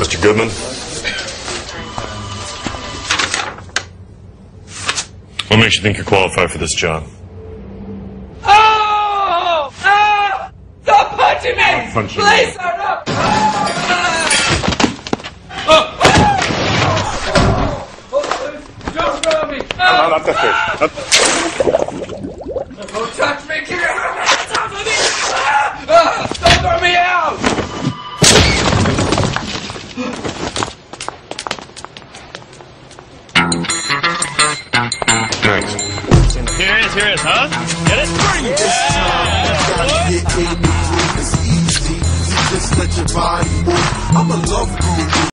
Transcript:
Mr. Goodman? What makes you think you're qualified for this job? Oh! Ah! Stop punching me! punching Please, no! Don't throw me! Ah! not the fish. Don't touch me! Keep Here it is, here it is, huh? Get it? It's easy. You just let your body move. I'm a love guru.